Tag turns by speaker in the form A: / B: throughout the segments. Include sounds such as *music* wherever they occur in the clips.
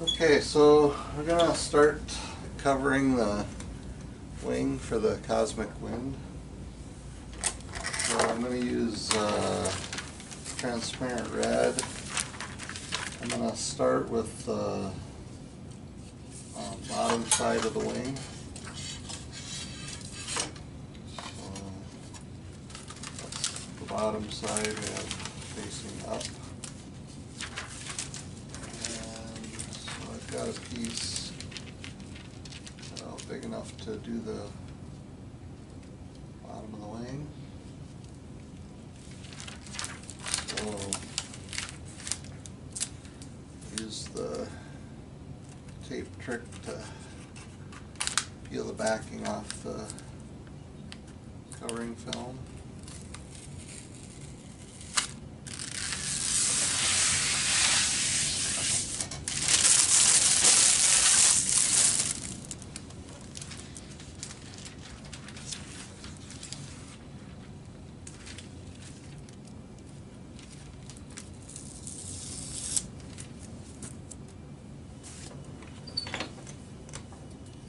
A: Okay, so we're gonna start covering the wing for the Cosmic Wind. So I'm gonna use uh, transparent red. I'm gonna start with the uh, bottom side of the wing. So the bottom side have facing up. And so I've got a piece uh, big enough to do the bottom of the wing. So use the tape trick to peel the backing off the covering film.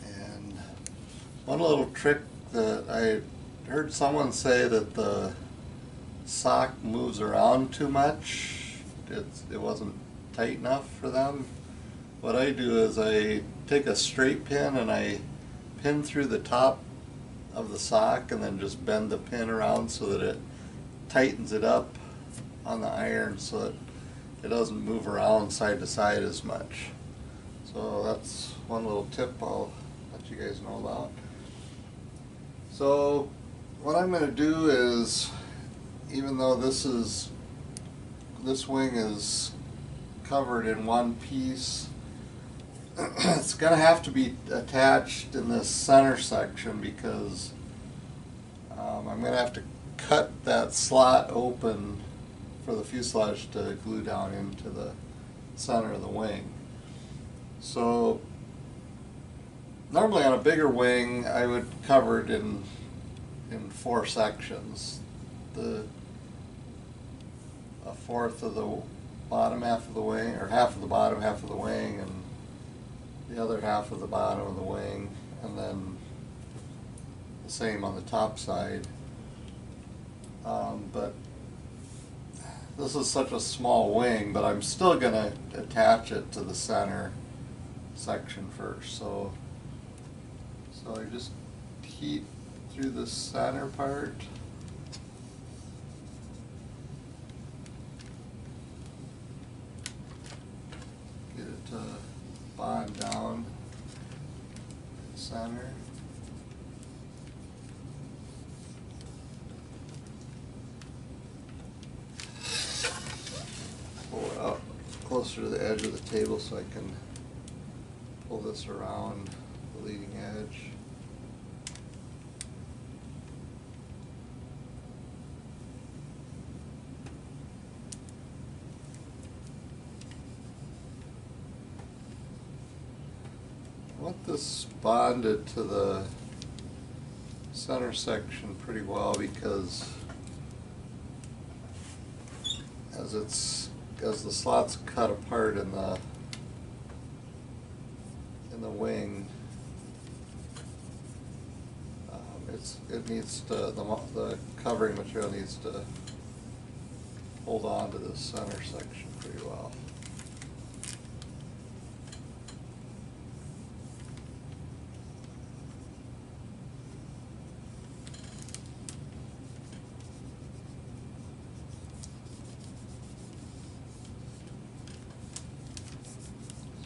A: And one little trick that I heard someone say that the sock moves around too much. It's, it wasn't tight enough for them. What I do is I take a straight pin and I pin through the top of the sock and then just bend the pin around so that it tightens it up on the iron so that it doesn't move around side to side as much. So that's one little tip I'll let you guys know about. So what I'm going to do is, even though this is, this wing is covered in one piece, *clears throat* it's going to have to be attached in this center section because um, I'm going to have to cut that slot open for the fuselage to glue down into the center of the wing. So normally on a bigger wing, I would cover it in in four sections. The a fourth of the bottom half of the wing, or half of the bottom half of the wing, and the other half of the bottom of the wing, and then the same on the top side. Um, but this is such a small wing, but I'm still gonna attach it to the center section first, so, so I just heat through the center part. Get it to bond down center. Pull it up closer to the edge of the table so I can pull this around the leading edge. I want this bonded to the center section pretty well because as it's, as the slots cut apart in the in the wing, um, it's, it needs to, the, the covering material needs to hold on to the center section pretty well.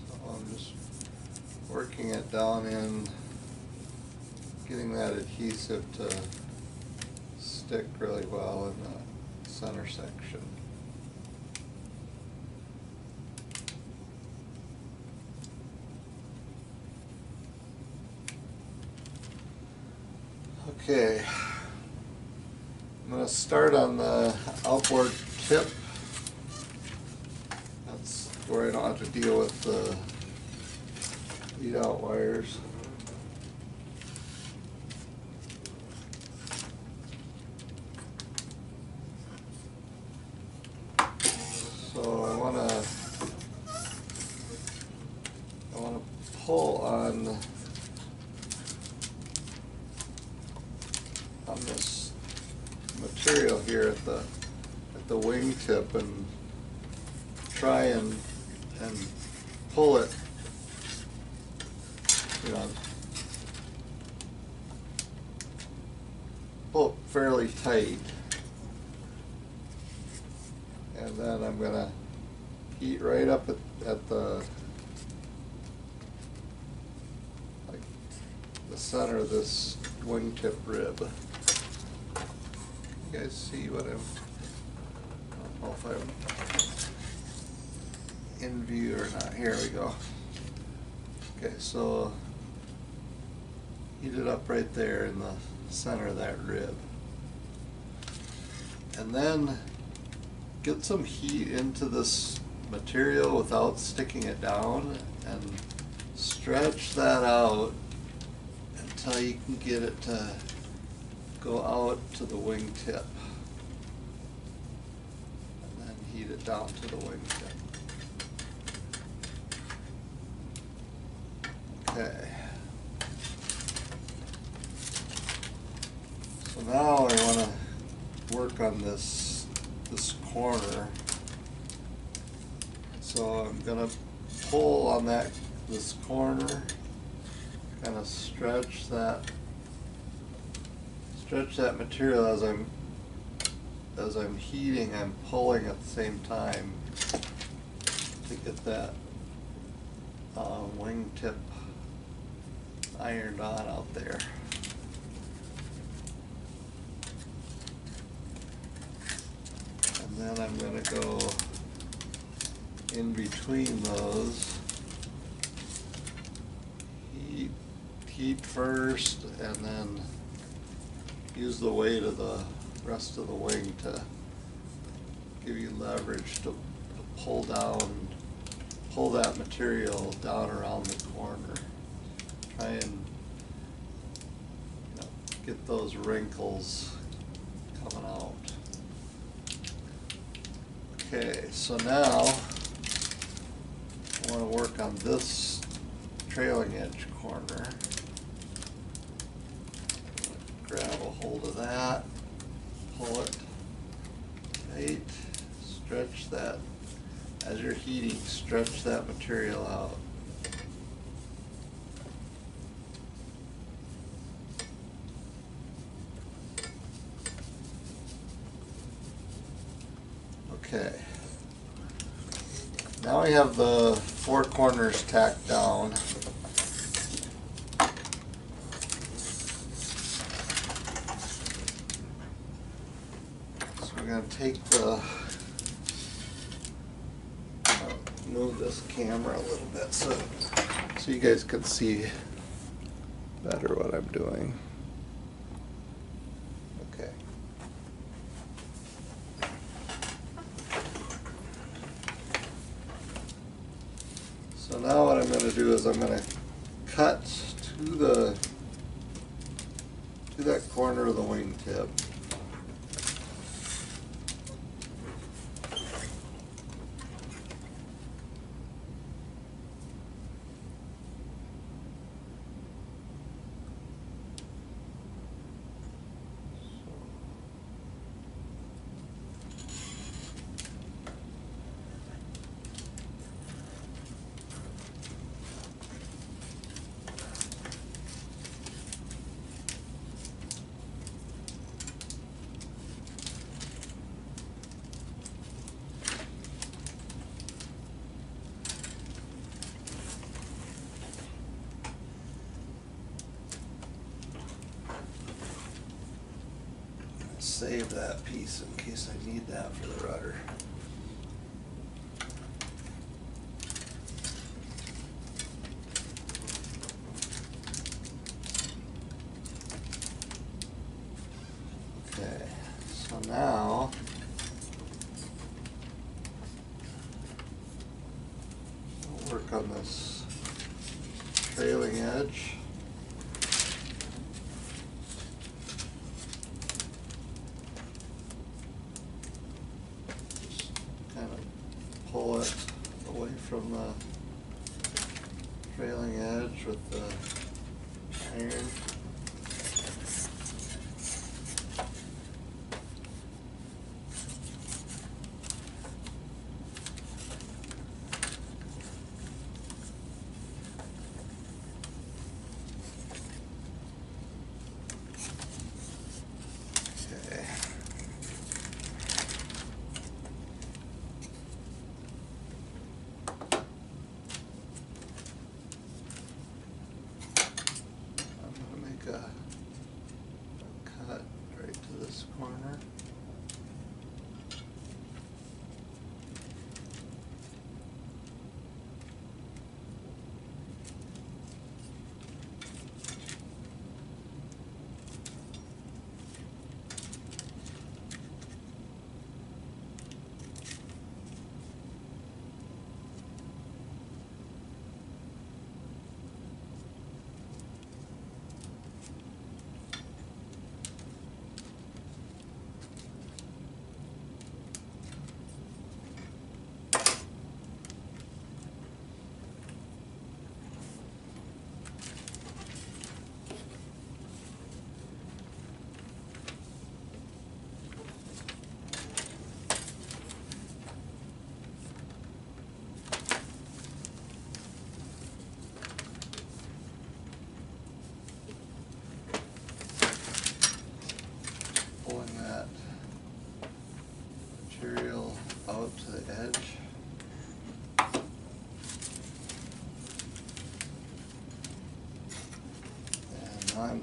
A: So I'm just working it down in, getting that adhesive to stick really well in the center section. Okay. I'm gonna start on the outboard tip. That's where I don't have to deal with the lead out wires. So I wanna pull on on this material here at the at the wingtip and try and and pull it, you know, pull it fairly tight. And then I'm gonna heat right up at, at the, like, the center of this wingtip rib. Guys see what I'm, I don't know if I'm in view or not. Here we go. Okay, so heat it up right there in the center of that rib. And then get some heat into this material without sticking it down and stretch that out until you can get it to go out to the wingtip. And then heat down to the wingtip. Okay. So now I wanna work on this, this corner. So I'm gonna pull on that, this corner, kinda stretch that, stretch that material as I'm, as I'm heating, I'm pulling at the same time to get that, uh, wingtip ironed on out there. And then I'm gonna go in between those. Heat, heat first and then use the weight of the rest of the wing to give you leverage to, to pull down, pull that material down around the corner. Try and, you know, get those wrinkles coming out. Okay, so now I wanna work on this trailing edge corner. Grab a hold of that, pull it tight, stretch that, as you're heating, stretch that material out. Okay. Now we have the four corners tacked down. So we're gonna take the, uh, move this camera a little bit so, so you guys can see better what I'm doing. Okay. So now what I'm gonna do is I'm gonna cut to the, to that corner of the wingtip. Save that piece in case I need that for the rudder.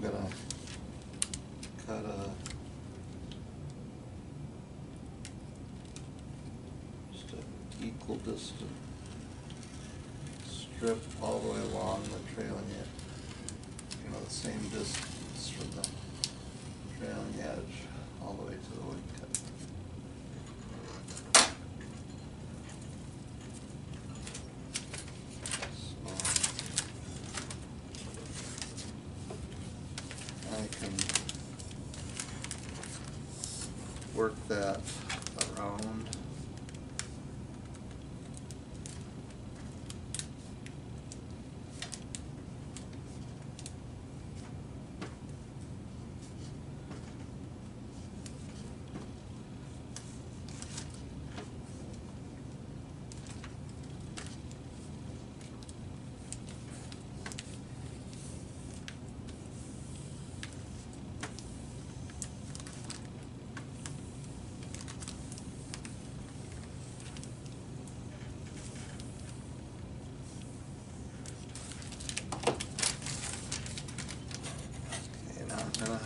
A: I'm gonna cut a just an equal distance strip all the way along the trailing edge. You know, the same distance from the trailing edge all the way to the wood cut. So I can work that around. Okay, now I'm gonna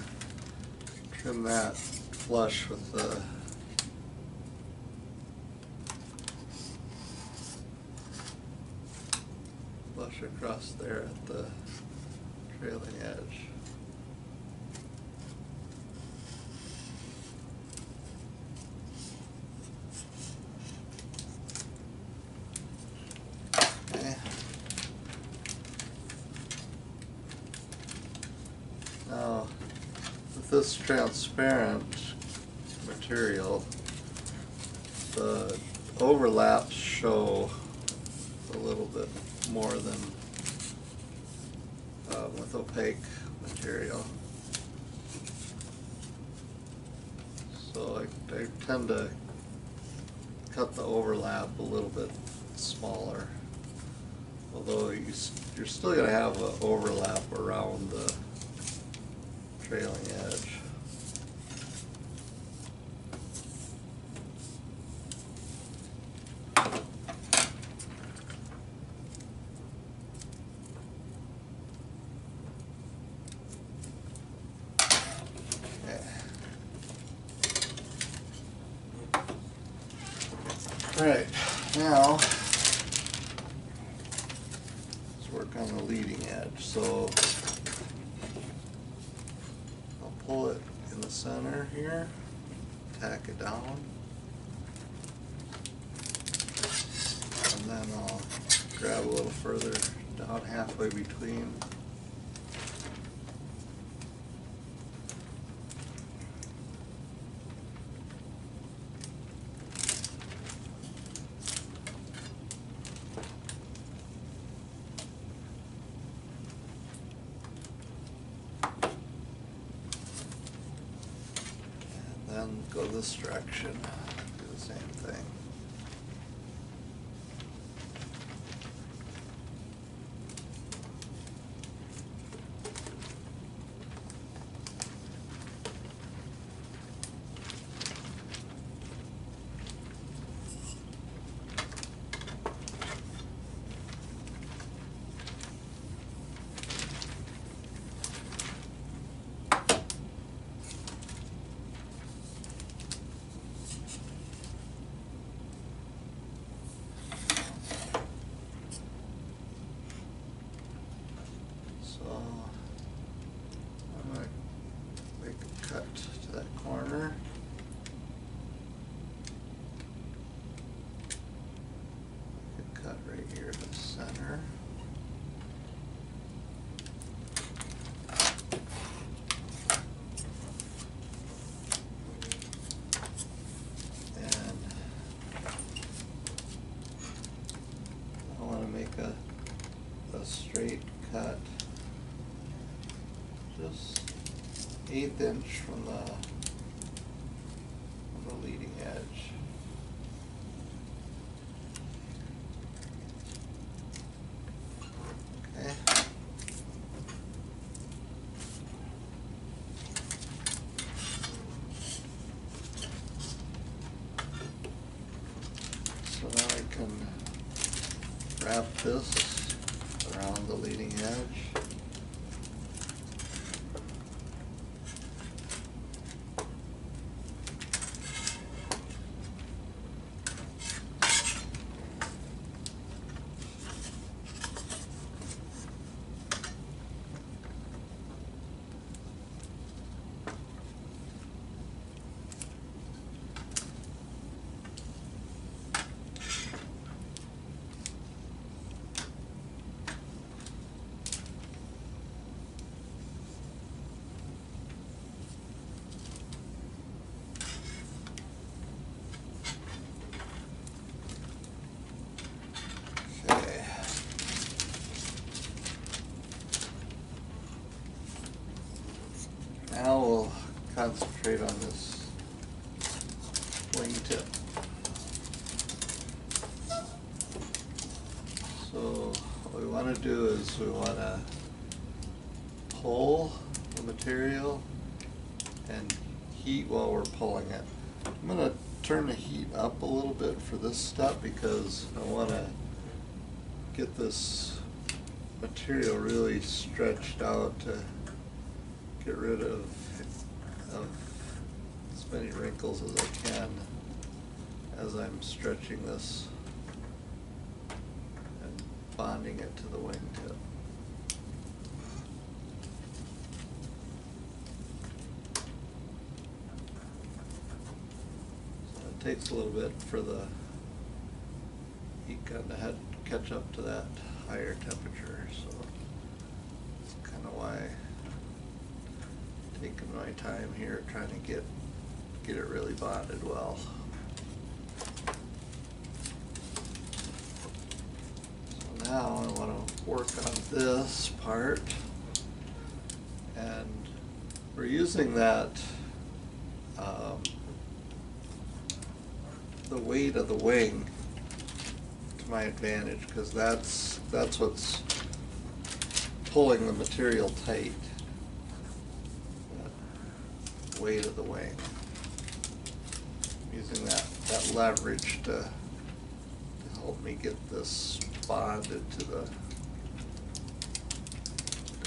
A: trim that flush with the flush across there at the trailing edge. Okay. Now, with this transparent material, the overlaps show a little bit more than uh, with opaque material. So I, I tend to cut the overlap a little bit smaller. Although you, you're still gonna have an overlap around the trailing edge. Okay. Alright, now let's work on the leading edge. So I'll pull it in the center here, tack it down. And then I'll grab a little further down halfway between. Go this direction, do the same thing. So, I'm gonna make a cut to that corner. Make a cut right here to the center. And I wanna make a, a straight cut, just eighth inch from the, from the leading edge. Okay. So now I can wrap this around the leading edge. Okay. Now we'll concentrate on this wing tip. So what we wanna do is we wanna pull the material and heat while we're pulling it. I'm gonna turn the heat up a little bit for this step because I wanna get this material really stretched out to get rid of, wrinkles as I can as I'm stretching this and bonding it to the wingtip. So it takes a little bit for the heat gun to head, catch up to that higher temperature, so that's kinda why taking my time here, trying to get, get it really bonded well. So now I wanna work on this part. And we're using that, um, the weight of the wing to my advantage, cause that's, that's what's pulling the material tight. Weight of the wing. Using that, that leverage to, to help me get this bonded to the,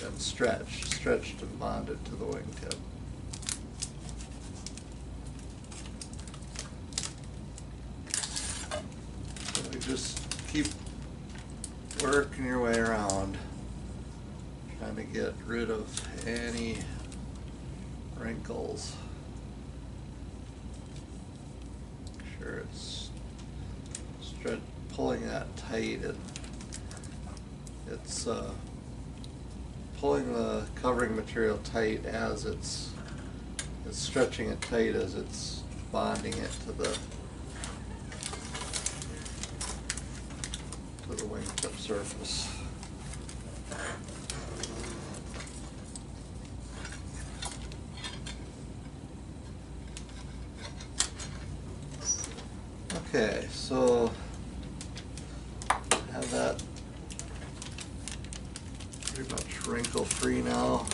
A: and stretched, stretched and bonded to the wingtip. So you just keep working your way around, trying to get rid of any wrinkles. Make Sure it's stretch, pulling and it's, uh, pulling the covering material tight as it's, it's stretching it tight as it's bonding it to the, to the wingtip surface. Okay, so have that pretty much wrinkle free now.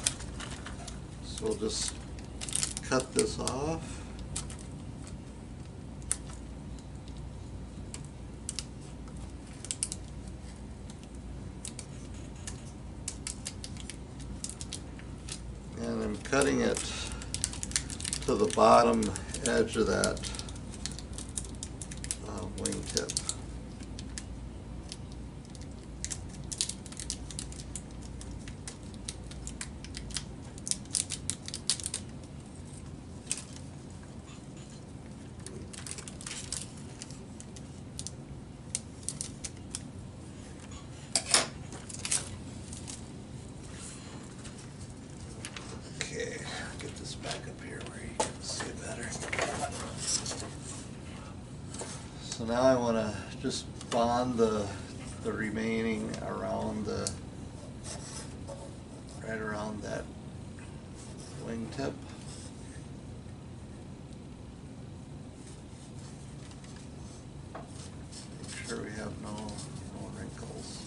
A: So we'll just cut this off. And I'm cutting it to the bottom edge of that uh, wingtip. Okay, get this back up here where you can see it better. So now I wanna just bond the, the remaining around the, right around that wingtip. Make sure we have no, no wrinkles.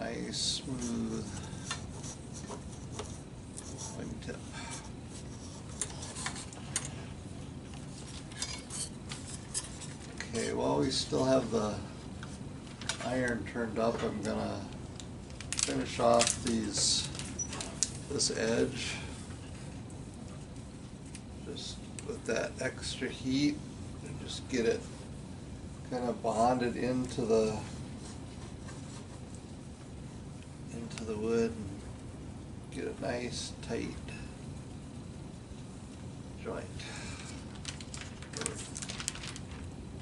A: Nice, smooth wingtip. Okay, while we still have the iron turned up, I'm gonna finish off these, this edge. Just with that extra heat and just get it kind of bonded into the, into the wood and get a nice tight joint or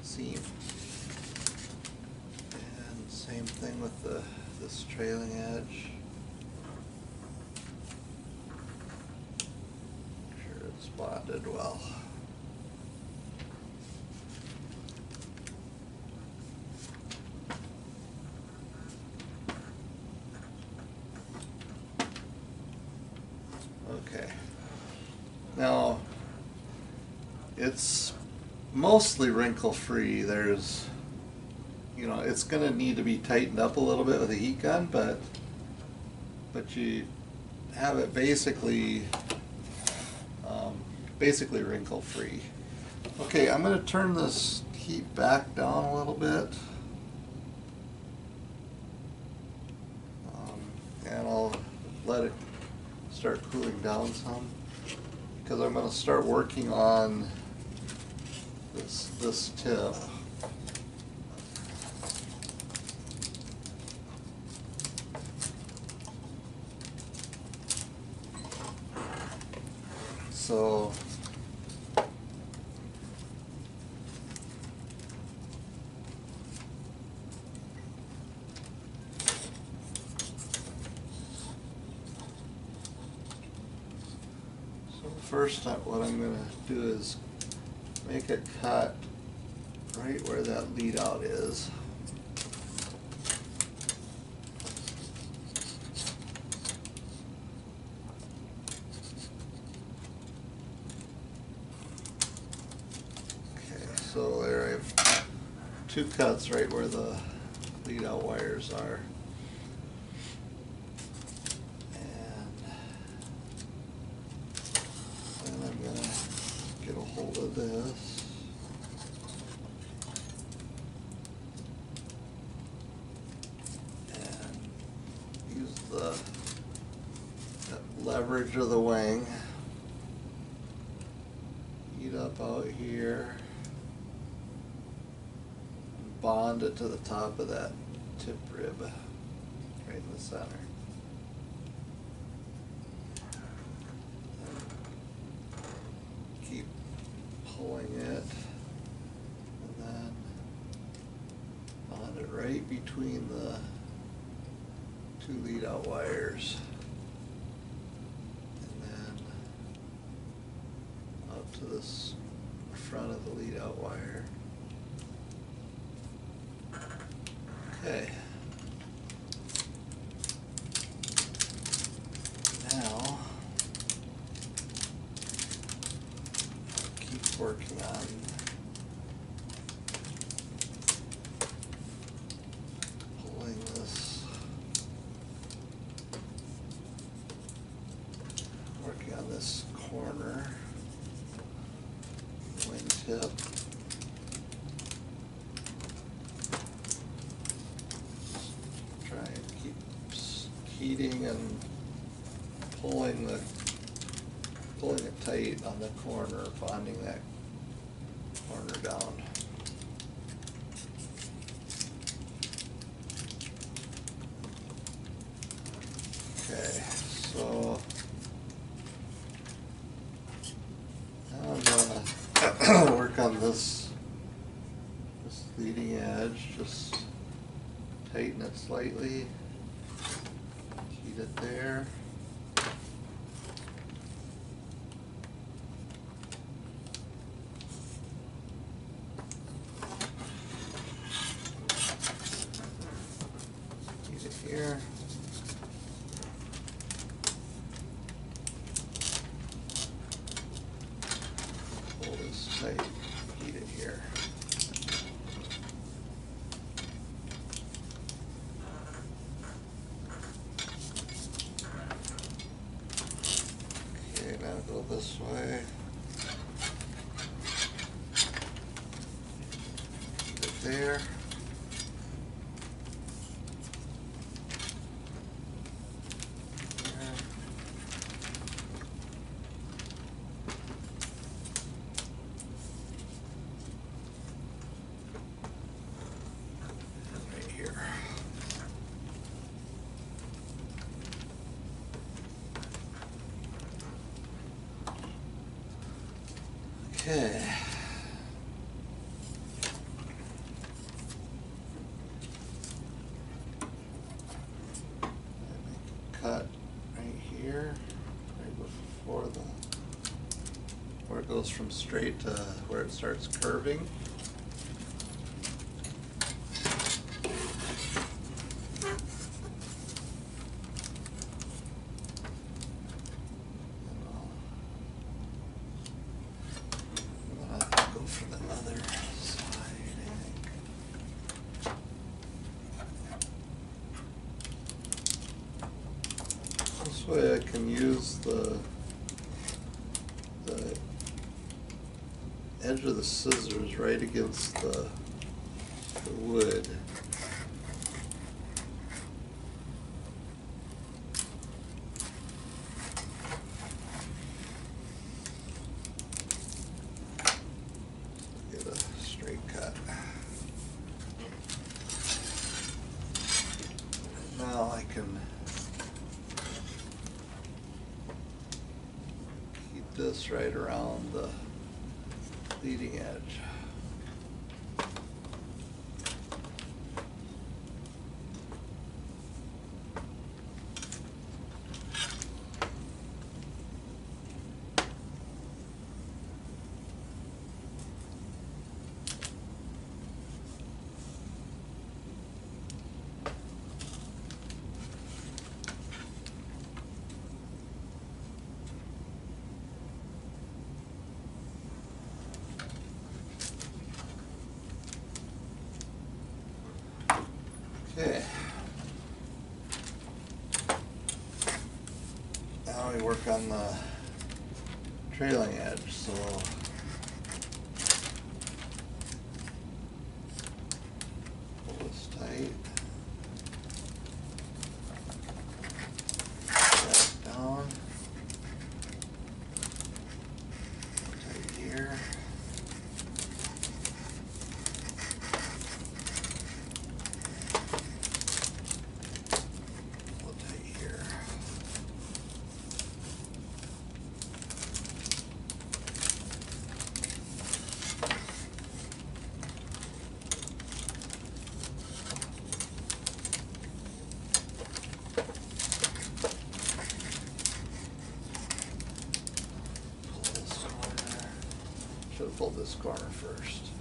A: seam. And same thing with the, this trailing edge. Make Sure it's bonded well. Okay. Now, it's mostly wrinkle free. There's, you know, it's gonna need to be tightened up a little bit with a heat gun, but, but you have it basically, um, basically wrinkle free. Okay, I'm gonna turn this heat back down a little bit. Um, And I'll let it start cooling down some. Because I'm gonna start working on this, tip. So. So first, I- what I'm gonna do is make a cut right where that lead out is. Okay, so there I have two cuts right where the lead out wires are. And I'm gonna get a hold of this. And use the leverage of the wing. Heat up out here. Bond it to the top of that tip rib, right in the center. keep pulling it and then on it right between the two lead out wires. And then up to this front of the lead out wire. Okay. Now, keep working on heating and pulling the, pulling it tight on the corner, bonding that corner down. Okay, so. Now I'm gonna *coughs* work on this, this leading edge, just tighten it slightly. Heat it there. Heat it here. Pull this tight, heat it here. Okay, now go this way. Heat it there. There. And right here. Cut right here, right before the, where it goes from straight to where it starts curving. And I'll- and then I'll go for the other side, I think. This way I can use the, the of the scissors right against the, the wood. Get a straight cut. Now I can keep this right around the leading edge. Okay. On the uh, trailing edge, so. Pull this tight. Drag it down. Tight here. Pull it tight here. Pull this corner. Should this corner first.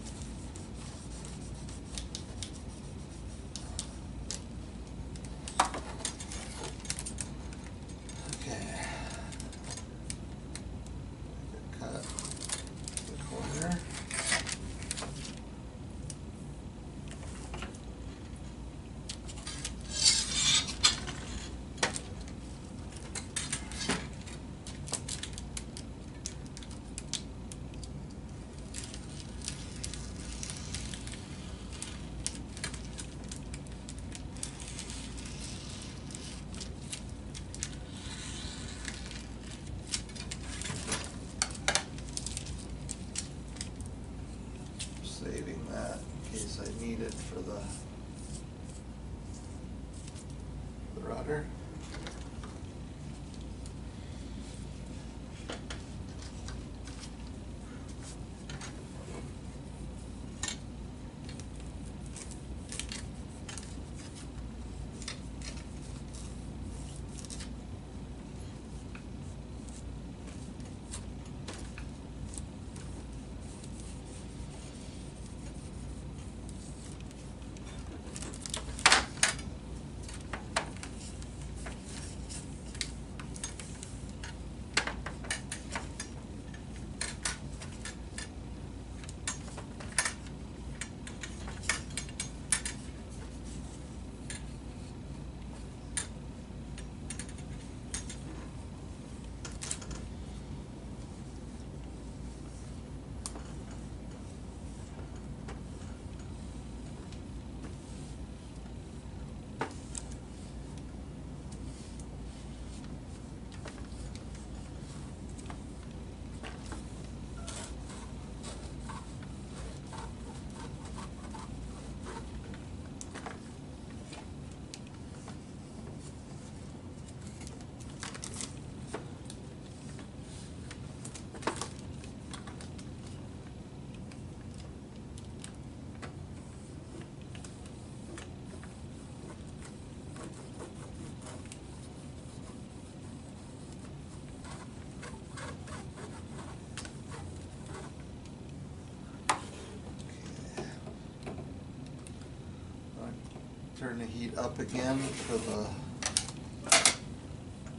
A: Turn the heat up again for the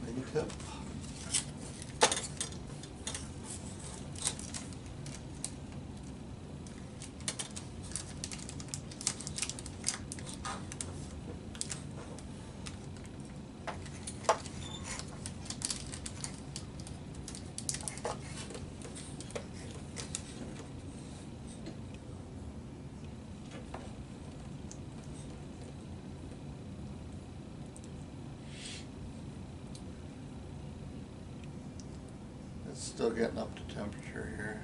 A: wing tip. It's still getting up to temperature here.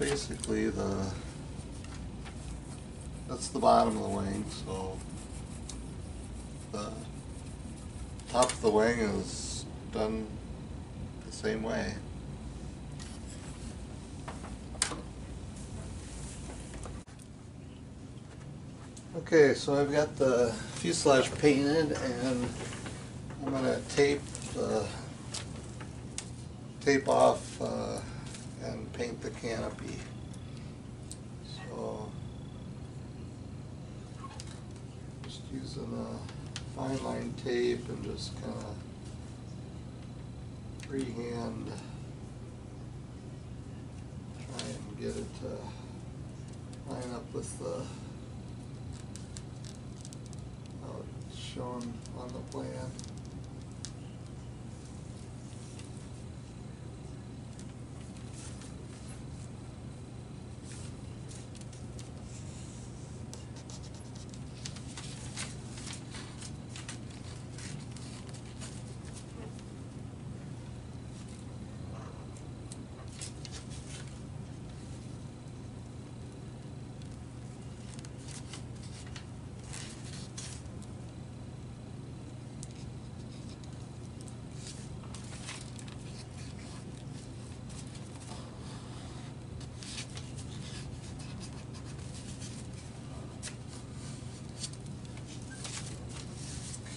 A: Basically the, that's the bottom of the wing, so the top of the wing is done the same way. Okay, so I've got the fuselage painted and I'm gonna tape the tape off uh, and paint the canopy. So just using a fine line tape and just kind of freehand try and get it to line up with the shown on the plan.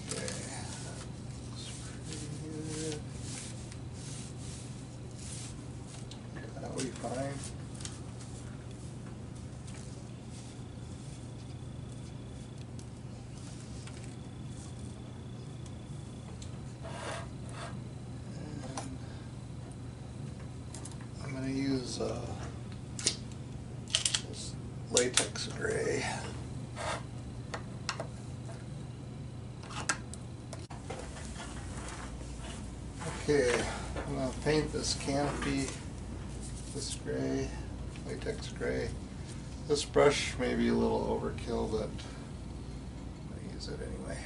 A: Okay, looks pretty good. That'll be fine. And I'm gonna uh, this latex gray. Okay, I'm gonna paint this canopy this gray, latex gray. This brush may be a little overkill, but I'm gonna use it anyway.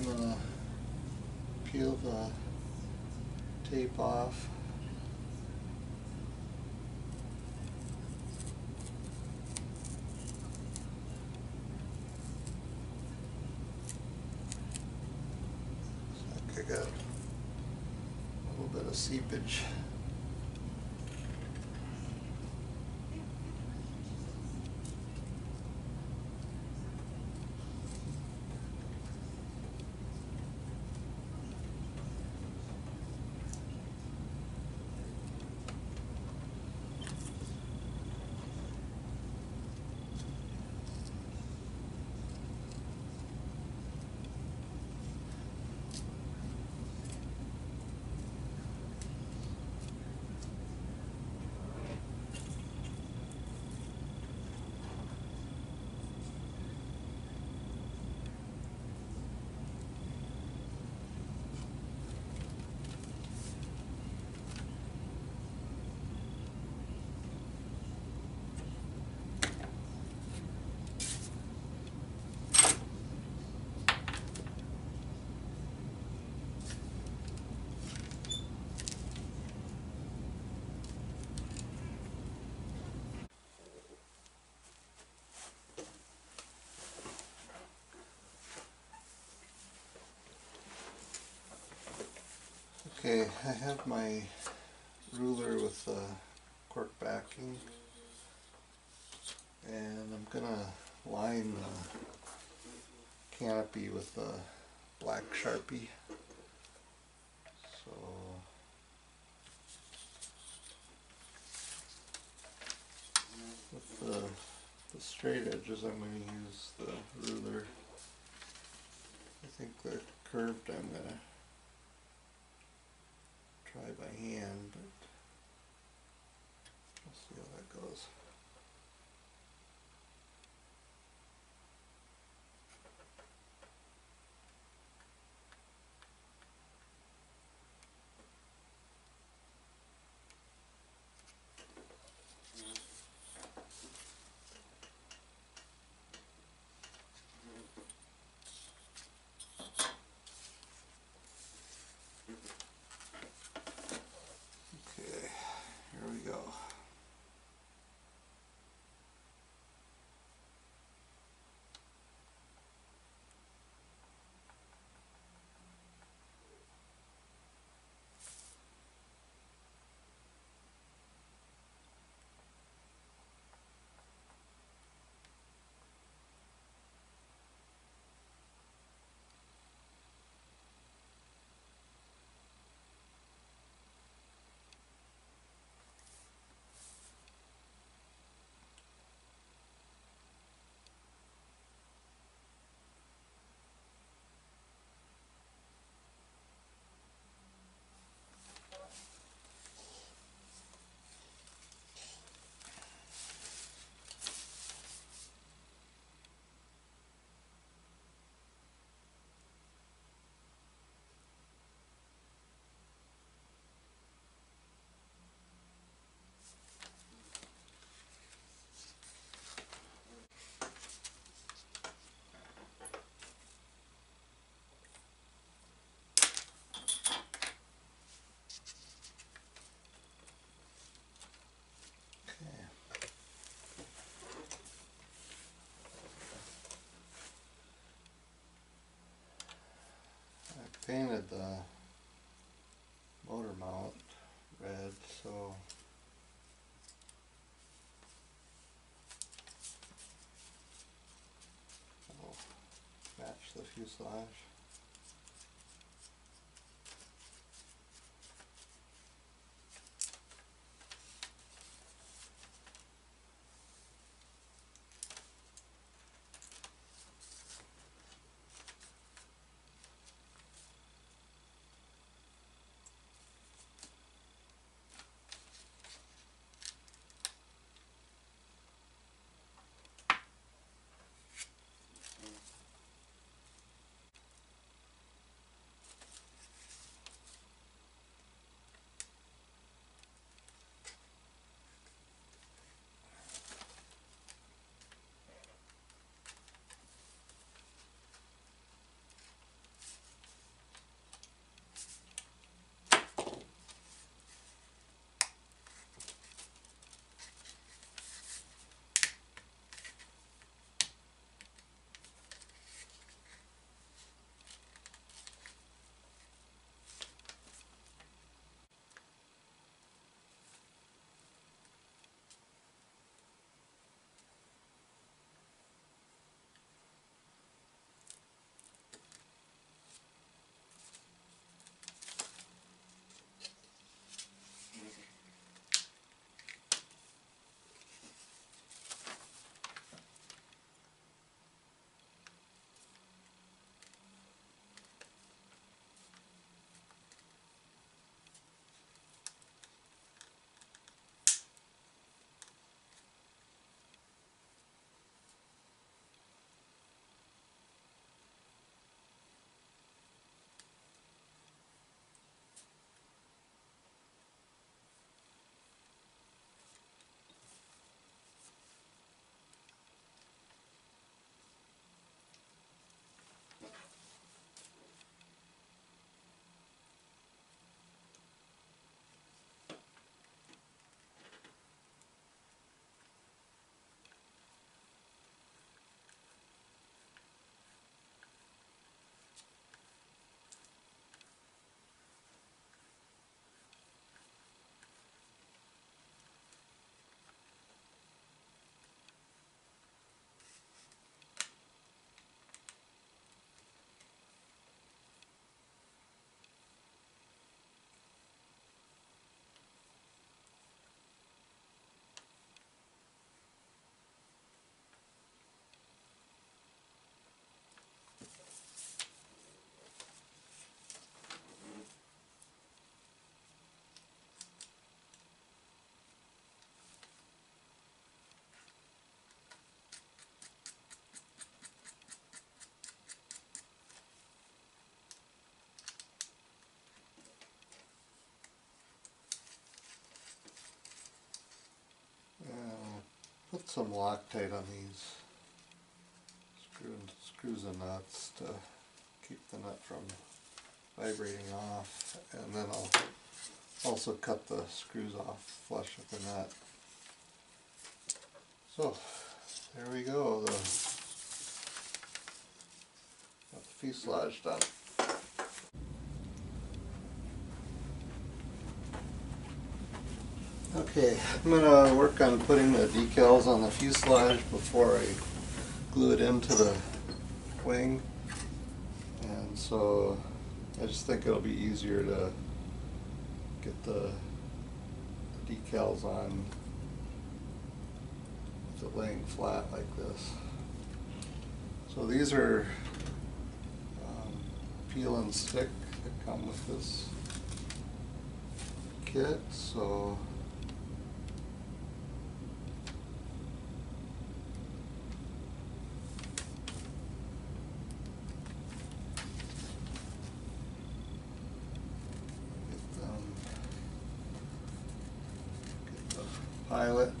A: I'm gonna peel the tape off. I got a little bit of seepage. Okay, I have my ruler with the cork backing. And I'm gonna line the canopy with the black sharpie. So with the, the straight edges, I'm gonna use the ruler. I think the curved I'm gonna try by hand, but we'll see how that goes. Okay, here we go. Okay. The motor mount red, so match the fuselage. Some Loctite on these screw, screws and nuts to keep the nut from vibrating off and then I'll also cut the screws off flush with the nut. So there we go, the, the fuselage done. Okay, I'm gonna work on putting the decals on the fuselage before I glue it into the wing. And so I just think it'll be easier to get the decals on with it laying flat like this. So these are um, peel and stick that come with this kit. So get them get the pilot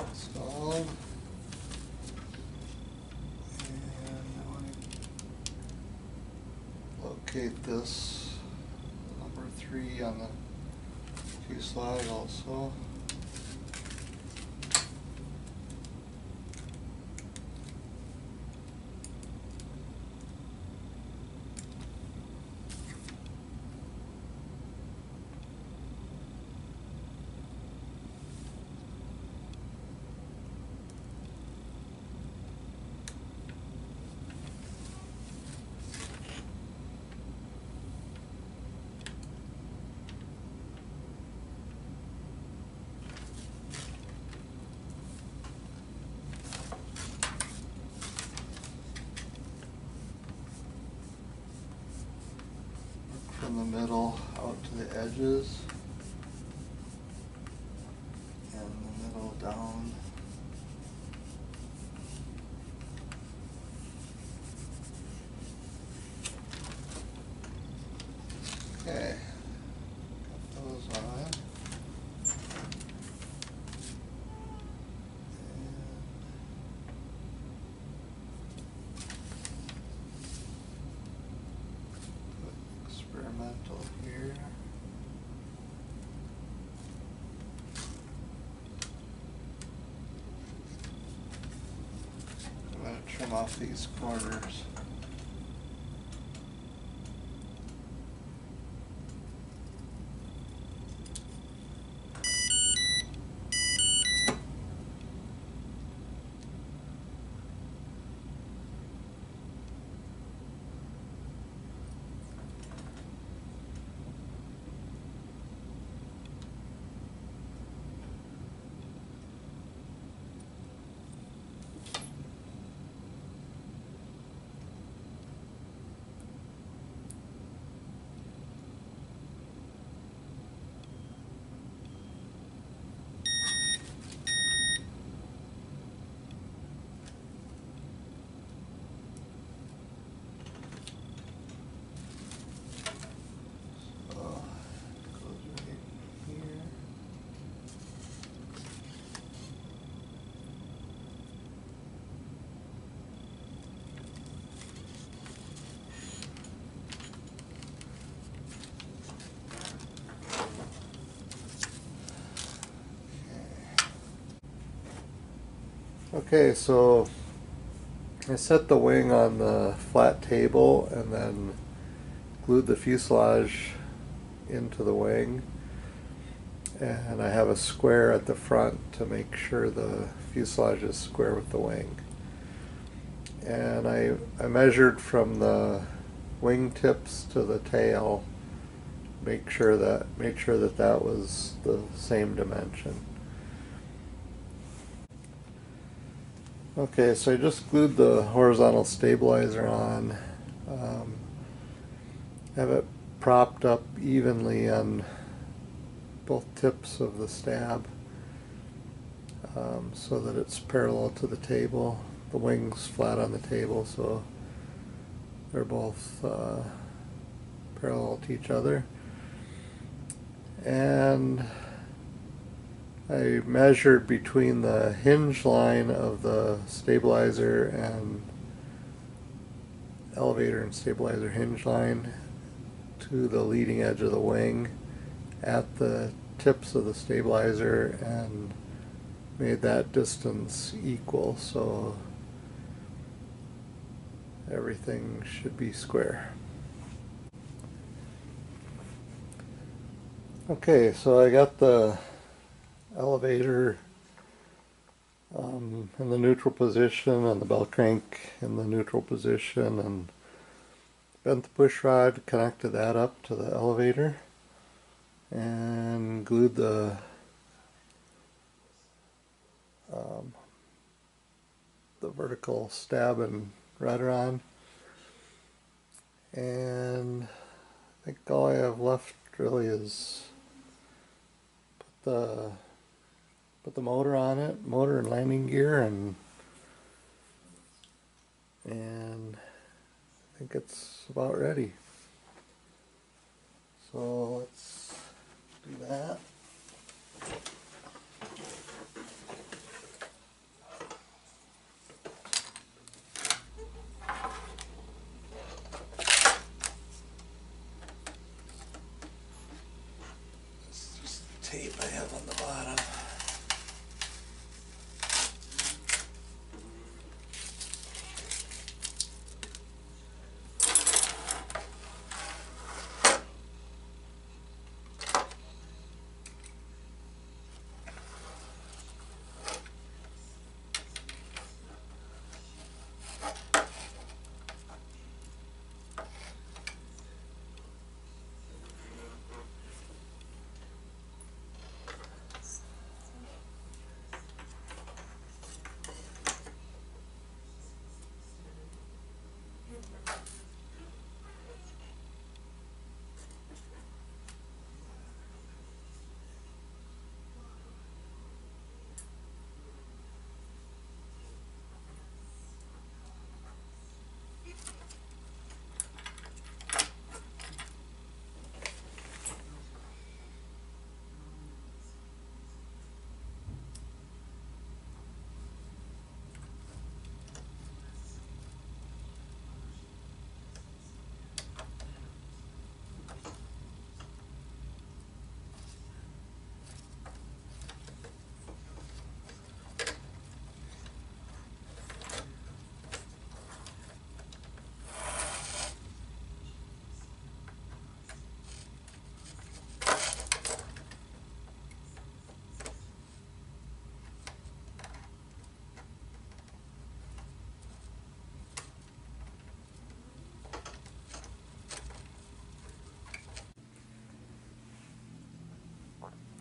A: installed. And I want to locate this number three on the fuselage also. The middle out to the edges. And the middle down. Okay, got those on. And put experimental here. I'm gonna trim off these corners. So, goes right here. Okay, so I set the wing on the flat table and then glued the fuselage into the wing. And I have a square at the front to make sure the fuselage is square with the wing. And I, I measured from the wing tips to the tail, make sure that make sure that that was the same dimension. Okay, so I just glued the horizontal stabilizer on. Um, have it propped up evenly on both tips of the stab um, so that it's parallel to the table. The wings flat on the table so they're both uh, parallel to each other. And I measured between the hinge line of the stabilizer and elevator and stabilizer hinge line to the leading edge of the wing at the tips of the stabilizer and made that distance equal so everything should be square. Okay, so I got the elevator um, in the neutral position and the bell crank in the neutral position and bent the push rod, connected that up to the elevator and glued the um, the vertical stab and rudder on. And I think all I have left really is put the put the motor on it, motor and landing gear and and I think it's about ready. So let's do that.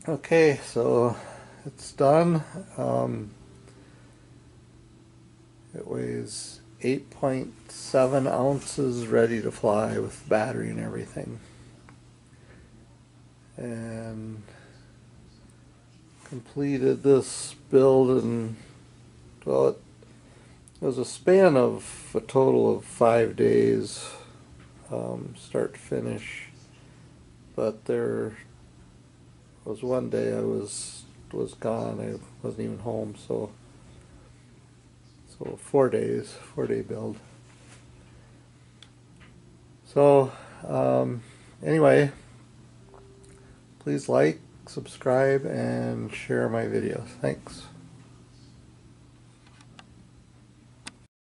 A: Okay, so it's done. Um, it weighs 8.7 ounces ready to fly with battery and everything. And completed this build in, well, it was a span of a total of five days, um, start to finish. But there was one day I was was gone. I wasn't even home, so so four days, four day build. So um, anyway, please like, subscribe, and share my videos. Thanks.